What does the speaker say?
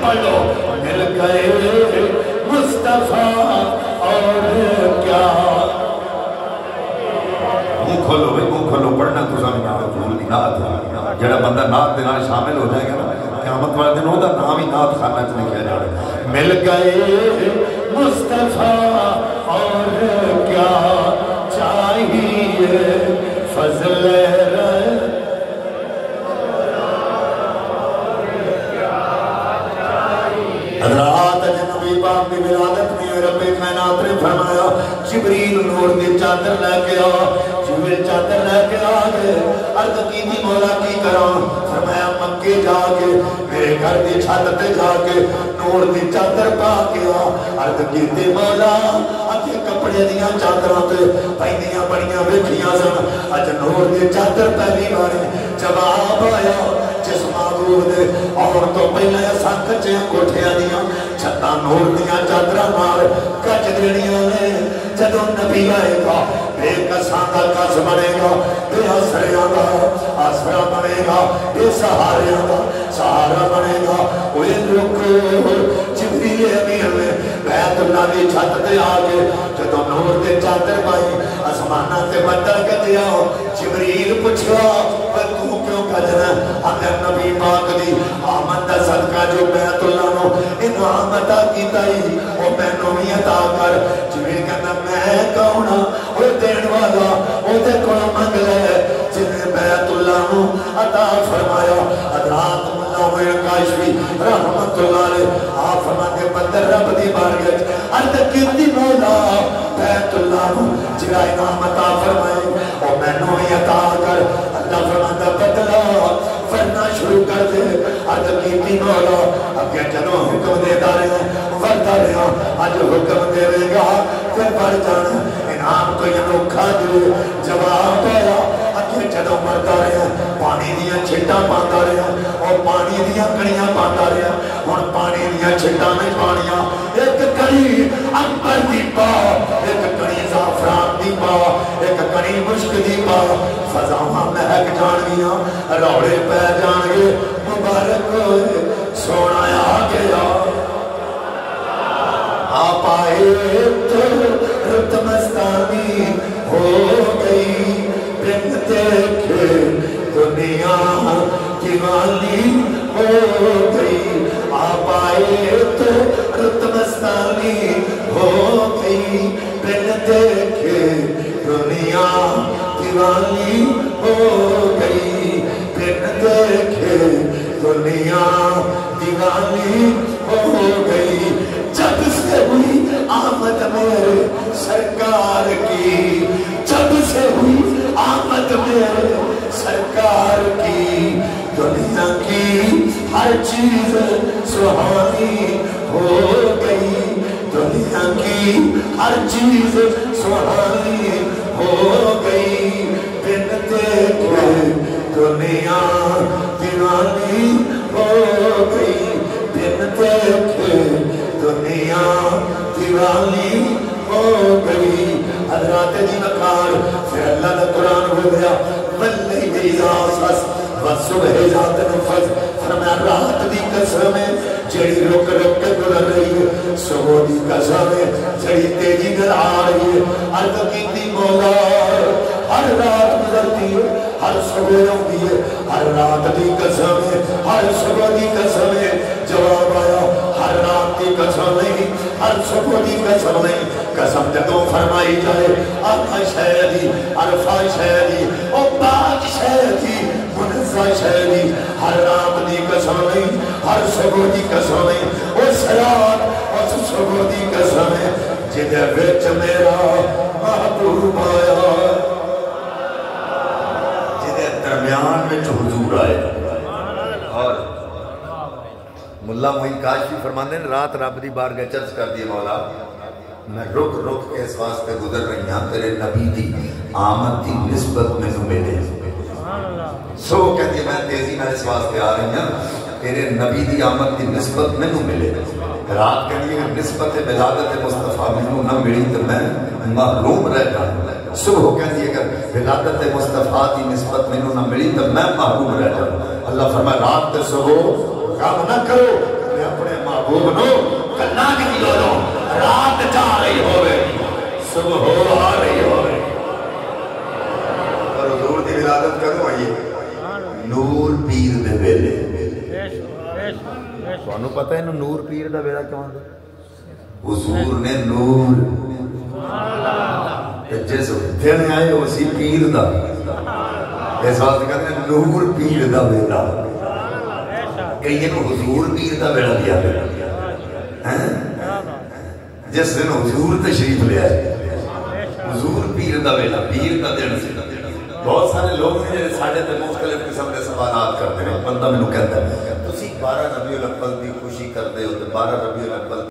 پڑھو مل گئے مصطفیٰ اور کیا بندہ نعت دے نال شامل ہو جائے گا نا قیامت والے دن ہوتا نام ہی نعت خانہ چ لکھا جانا مل گئے مصطفیٰ اور کیا چاہیے فضل رب حضرات نبی پاک کی ولادت میں رب کائنات نے فرمایا جبریل نور دی چادر لے کے آ جبریل چادر لے کے آ گئے عرض کی دی مولا کراں فرمایا مکے جا کے میرے گھر دی چھت تے جا کے نور دی چادر پا کے آ عرض کی دی مولا اکھے کپڑے دیاں چادراں تے پیندیاں بڑیاں ویکھیاں سن اج نور دی چادر پہلی بار جواب آیا جس معبود دے اور تو پہلے اساں کچے کوٹھیاں دیاں چھتاں نور دیاں چادراں نال کچ دیڑیاں نے جدوں نبی آئے گا دا کس بنے گا بے آسریاں دا آسرا بنے گا بے سہاریاں دا سہارا بنے گا اوے لوکو جبریل امین نے بیت اللہ دی چھت تے آ کے جدوں نور دے چادر پائی آسماناں تے بدل کے دیا جبریل پوچھا پر تو کیوں کجنا اگر نبی پاک دی آمد دا صدقہ جو بیت اللہ نو انعام عطا کیتا ہی او مینوں بھی عطا کر جویں کہنا میں کون مولا اگے جنوں حکم دے دارے ہیں ورتا رہا اج حکم دے رہے گا، پھر بڑھ جانا انعام کو انوکھا دے، جواب پایا اگے جدوں مرتا رہا پانی دیاں چھٹاں پاندا رہا اور پانی دیاں کڑیاں پاندا رہا ہن پانی دیاں چھٹاں نہیں پانیاں۔ ایک کڑی انبر دی پا ایک کڑی ایک کڑی مشک دی پا فضاواں مہک جان گیاں روڑے پہ جان گے مبارک ہوئے سونا آ گیا آپ آئے تو رت مستانی ہو گئی بن دیکھے دنیا دیوانی ہو گئی آپ آئے تو رت دیکھے دنیا دیوانی ہو گئی۔ جب سے ہوئی آمد میرے سرکار کی، جب سے ہوئی آمد میرے سرکار کی۔ دنیا کی ہر چیز سہانی ہو گئی۔ دنیا کی ہر چیز سہانی ہو گئی۔ بن دیکھے دنیا دیوانی ہو گئی بن دیکھے دنیا دیوانی ہو گئی۔ حضرات جی مکار، پھر اللہ نے قرآن ہو گیا۔ بلی دی آساس و صبح ذات نفذ فرمایا، رات دی قسم ہے، جڑی رک رک کے گزر رہی ہے۔ صبح دی قسم ہے، جڑی تیزی در آ رہی ہے۔ عرض کی دی مولا، ہر رات گزرتی ہر صبح ہوتی ہے، ہر رات دی قسم ہے ہر صبح دی قسم ہے جواب آیا، ہر رات کی قسم نہیں ہر صبح کی قسم نہیں قسم جدوں فرمائی جائے آقا شہدی عرفہ شہدی او پاک شہدی منزہ شہدی ہر رات دی قسم نہیں ہر صبح کی قسم نہیں او سرات، اس صبح کی قسم ہے جدے وچ میرا محبوب آیا جدے درمیان وچ حضور آئے اور ملا موئی کاشفی فرماندے ہیں، رات رب دی بارگاہ چرچ کر دیے مولا۔ میں رک رک کے اس واسطے گزر رہی ہوں تیرے نبی دی آمد دی نسبت میں تو ملے سو کہتی ہے، میں تیزی میں اس واسطے آ رہی ہوں تیرے نبی دی آمد کی نسبت مینوں ملے۔ رات کہتی ہے نسبت ولادت مصطفیٰ مینوں نہ ملی تو میں محروم رہ جاؤں۔ صبح کہتی ہے کہ ولادت مصطفیٰ دی نسبت مینوں نہ ملی تو میں محروم رہ جاؤں اللہ فرمائے رات تے صبح کام نہ کرو میں اپنے محبوب نو کنا کی لو رات جا رہی ہوئے صبح ہو آ رہی ہوئے اور حضور دی ولادت کرو آئیے نور پیر دے ویلے ਤੁਹਾਨੂੰ ਪਤਾ ਇਹਨੂੰ ਨੂਰ ਪੀਰ ਦਾ ਵੇਲਾ ਕਿਉਂ ਆਂਦਾ حضور نے نور تے جس دن آئے اسی پیر دا۔ اس واسطے کہتے ہیں نور پیر دا ویلا۔ کئی نو حضور پیر دا ویلا دیا۔ ہیں جس دن حضور تشریف لے آئے حضور پیر دا ویلا، پیر دا دن۔ سے بہت سارے لوگ نے جڑے ساڈے تے مختلف قسم کے سوالات کرتے ہیں۔ بندہ مینوں کہتا ہے، تسی 12 ربیع الاول دی خوشی کردے ہو تے 12 ربیع الاول